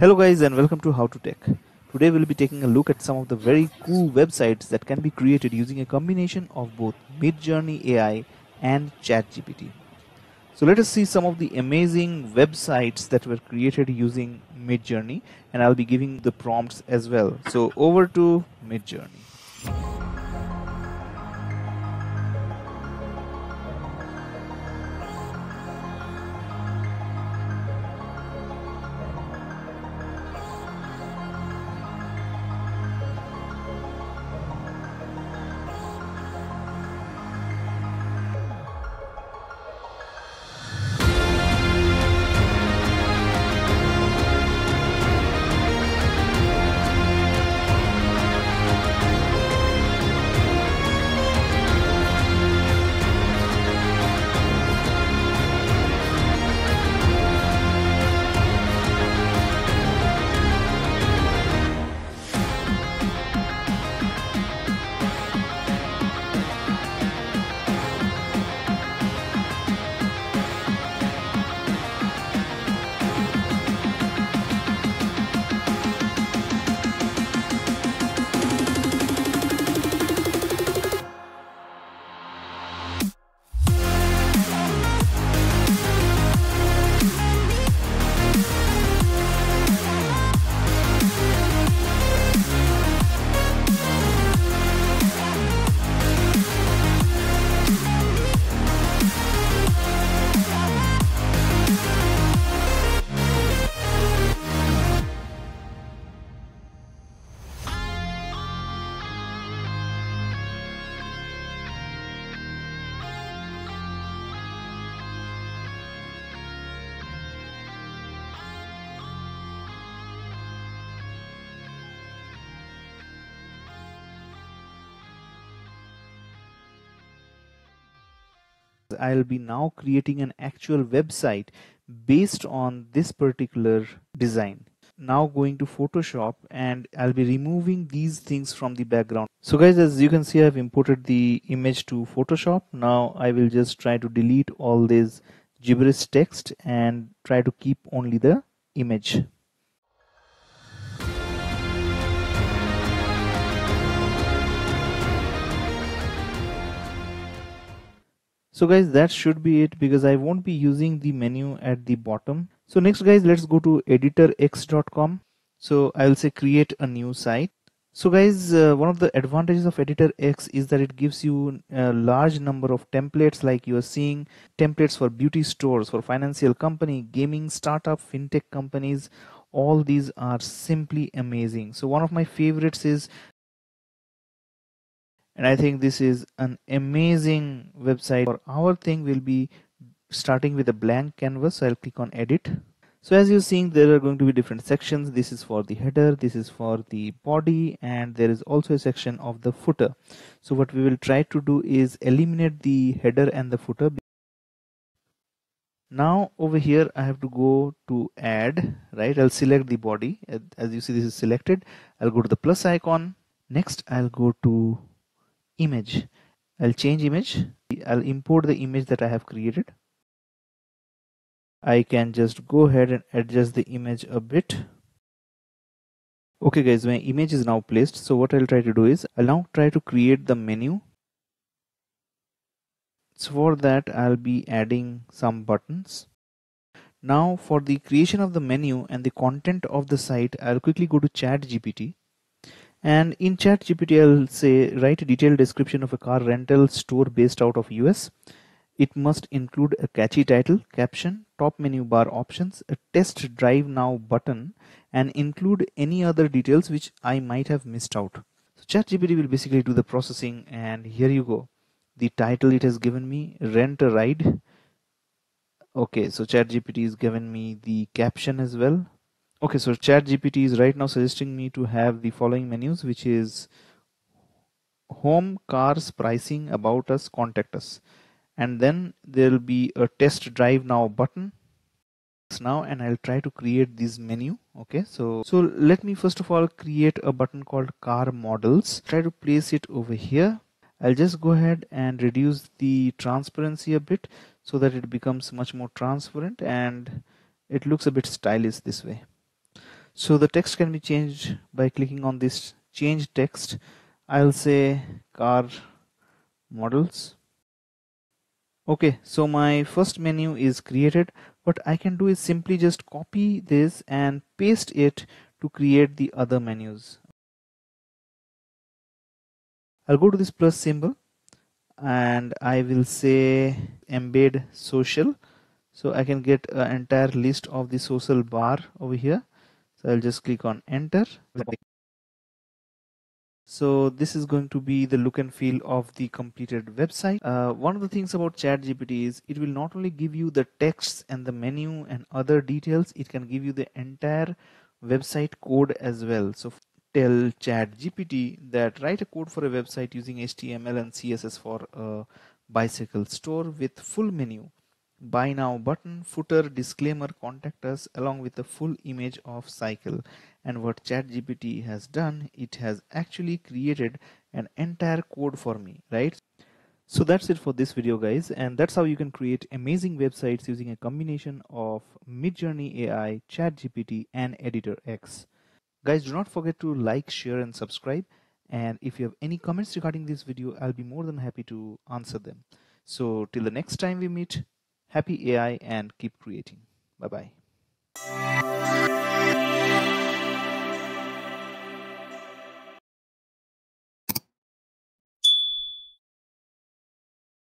Hello guys and welcome to How to Tech. Today we'll be taking a look at some of the very cool websites that can be created using a combination of both Midjourney AI and ChatGPT. So let us see some of the amazing websites that were created using Midjourney and I'll be giving the prompts as well. So over to Midjourney. I'll be now creating an actual website based on this particular design. Now going to Photoshop and I'll be removing these things from the background. So guys as you can see I've imported the image to Photoshop. Now I will just try to delete all this gibberish text and try to keep only the image. So guys that should be it because I won't be using the menu at the bottom. So next guys let's go to editorx.com so I'll say create a new site. So guys uh, one of the advantages of editor x is that it gives you a large number of templates like you are seeing templates for beauty stores for financial company gaming startup fintech companies. All these are simply amazing. So one of my favorites is and I think this is an amazing website. For our thing will be starting with a blank canvas. So I'll click on edit. So as you're seeing there are going to be different sections. This is for the header. This is for the body. And there is also a section of the footer. So what we will try to do is eliminate the header and the footer. Now over here I have to go to add right? I'll select the body. As you see this is selected. I'll go to the plus icon. Next I'll go to image. I'll change image. I'll import the image that I have created. I can just go ahead and adjust the image a bit. Okay guys my image is now placed. So what I'll try to do is I'll now try to create the menu. So for that I'll be adding some buttons. Now for the creation of the menu and the content of the site I'll quickly go to chat GPT and in chat gpt i'll say write a detailed description of a car rental store based out of us it must include a catchy title caption top menu bar options a test drive now button and include any other details which i might have missed out. So chat gpt will basically do the processing and here you go. The title it has given me rent a ride. Okay so chat gpt is given me the caption as well okay so chat gpt is right now suggesting me to have the following menus which is home cars pricing about us contact us. And then there will be a test drive now button. Now and I'll try to create this menu okay? So so let me first of all create a button called car models. Try to place it over here. I'll just go ahead and reduce the transparency a bit so that it becomes much more transparent and it looks a bit stylish this way so the text can be changed by clicking on this change text. I'll say car models. Okay so my first menu is created. What I can do is simply just copy this and paste it to create the other menus. I'll go to this plus symbol and I will say embed social. So I can get an entire list of the social bar over here so I'll just click on enter. So this is going to be the look and feel of the completed website. Uh, one of the things about ChatGPT is it will not only give you the text and the menu and other details it can give you the entire website code as well. So tell ChatGPT that write a code for a website using HTML and CSS for a bicycle store with full menu buy now button footer disclaimer contact us along with a full image of cycle and what ChatGPT has done it has actually created an entire code for me right so that's it for this video guys and that's how you can create amazing websites using a combination of Midjourney AI, ChatGPT and Editor X. Guys do not forget to like, share and subscribe and if you have any comments regarding this video I'll be more than happy to answer them. So till the next time we meet, happy AI and keep creating. Bye bye.